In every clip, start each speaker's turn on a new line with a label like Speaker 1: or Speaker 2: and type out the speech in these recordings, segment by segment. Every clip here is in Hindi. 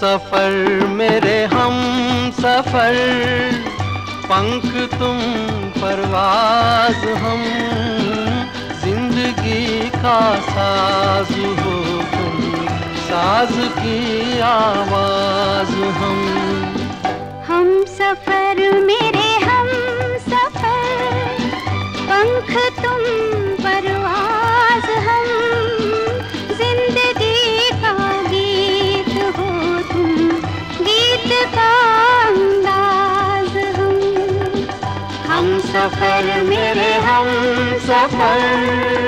Speaker 1: सफ़र, मेरे हम सफ़र। पंख तुम परवाज हम। ज़िंदगी का साज हो तुम। साज की आवाज़ हम।
Speaker 2: हम सफ़र मेरे सफ़र
Speaker 1: मेरे हम सफ़र।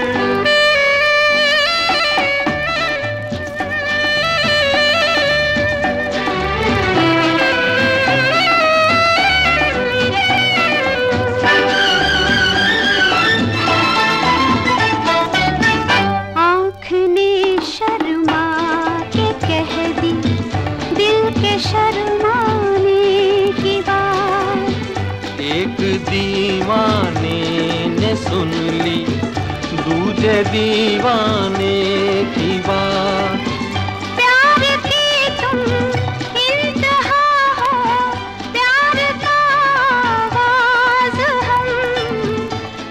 Speaker 2: शर्मा के कह दी दिल के शर्माने
Speaker 1: दीवाने ने सुन ली। दूजे दीवाने की बात।
Speaker 2: प्यार की तुम इंतहा हो प्यार का आवाज़ हम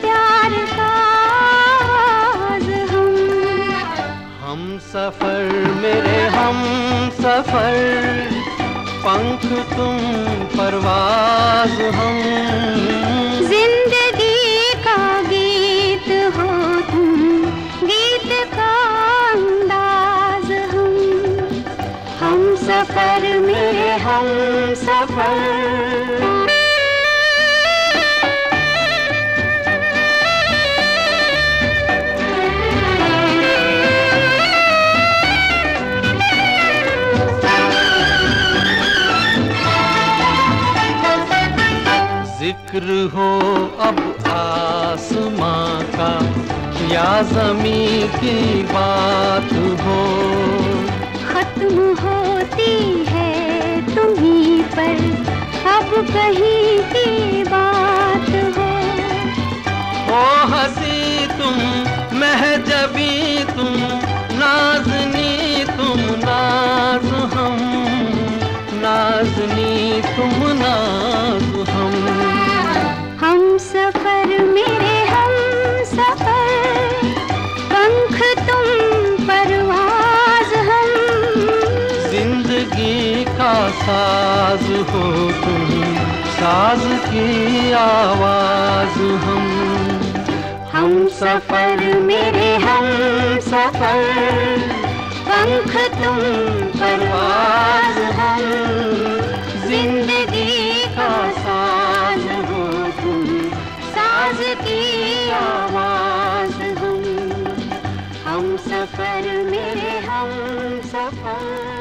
Speaker 2: प्यार का आवाज़ हम।
Speaker 1: हम सफ़र मेरे हम सफ़र पंख तुम परवाज हम।
Speaker 2: हम सफ़र।
Speaker 1: ज़िक्र हो अब आसमां का या जमी की बात हो।
Speaker 2: खत्म होती है तुम्हीं पर अब कहीं की बात हो।
Speaker 1: ओ हसी तुम महजबी साज हो तुम, साज की आवाज़ हम।
Speaker 2: हम सफ़र मेरे, हम सफ़र, पंख तुम परवाज हम। ज़िंदगी का साज हो तुम, साज की आवाज़ हम। हम सफ़र मेरे, हम सफ़र।